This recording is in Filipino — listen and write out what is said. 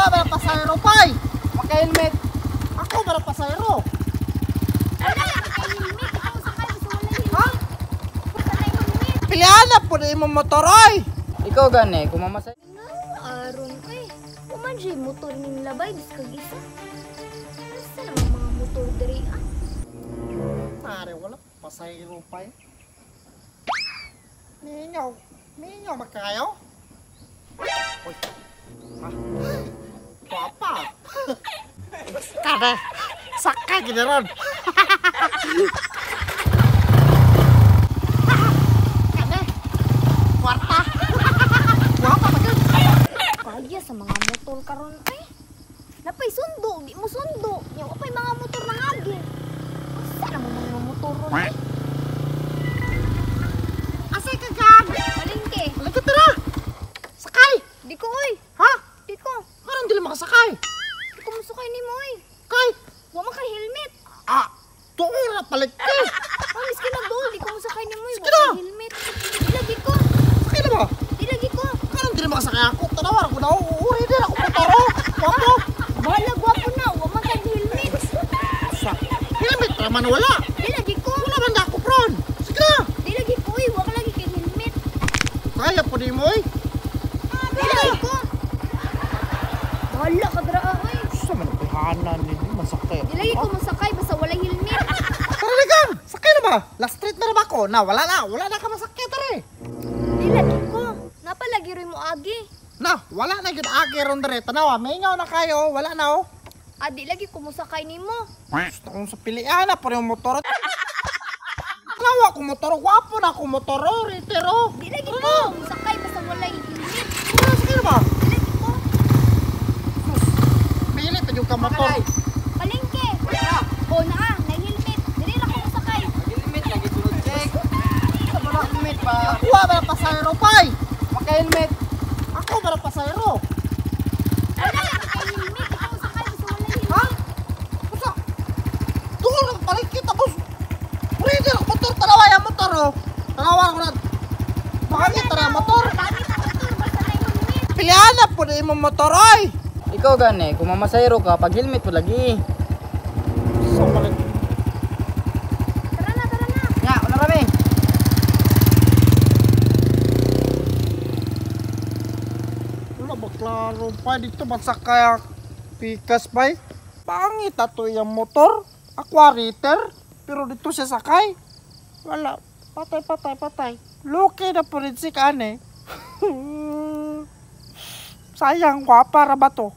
Ba ng pasayro, pay? Maka-helmet. Ako ng pasayro? Wala lang kay helmet. Ikaw sakay sa wala helmet. Ha? Basta na helmet. Pilihan na po na imong motor, ay. Ikaw gani, kumamasay. Nga, aron ay. Kuman siya motor ning labay, dis kag isa. Asa naman mga motor diri ah? Pare, wala pasayro, pay. Mingaw. Mingaw makayo? Uy. Ha? Kada. Sakay gini ron. Ba yun? Kaya sa mga motor karon ay. Napay sundo, di mo sundo. Nya wa pay mga motor nang agi. Asa naman mga motor ron ay? Naman wala. Di lagi ko. Wala man na ako, pron. Sige. Di lagi ko oy, wa ka lagi kay helmet. Kaya po di mo eh. Di lagi ko. Bahala ka dra oy. Sa man pihanan ninyo. Masakay. Di lagi ko musakay basta wala helmet. Tara na. Sakay na ba? Last street na naman ako. Na, wala na. Wala na ka masakay tara eh. Di lagi ko. Napalagi rin mo agi. Na, wala na yun agi ron dere. Tanawa, mingaw na kayo. Wala na oh. Adi lagi ko musakay nimo. Gusto kong sa pilihan na pa rin yung motor. Tanawa ko motor. Wapo na ako motor. oh, Ritero. Di lagi Tara ko na. musakay basta wala helmet. Tara, sakay na ba? Di lagi ko. Pili pa yung ka motor. Palengke. O na ah, na helmet. Dili ra ko musakay. Helmet lagi sunod check. Sa ba helmet ba? Kuha ba pasayro, pay? Maka-helmet. Ako ba pasayro? Tanawa ko na. Bakit tara motor? Basta? Pilihan na po na imong motor, ay. Ikaw gani, kumamasayro ka, pag helmet mo lagi. So, balik. Tara na, tara na. Nga, una kami. Wala ba klaro pa dito masakay ang pikas pa Pangit ato yung motor. Aquariter. Pero dito siya sakay. Wala. Patay, patay, patay. Luki na po rin si Kane. Sayang, gwapa ra ba to?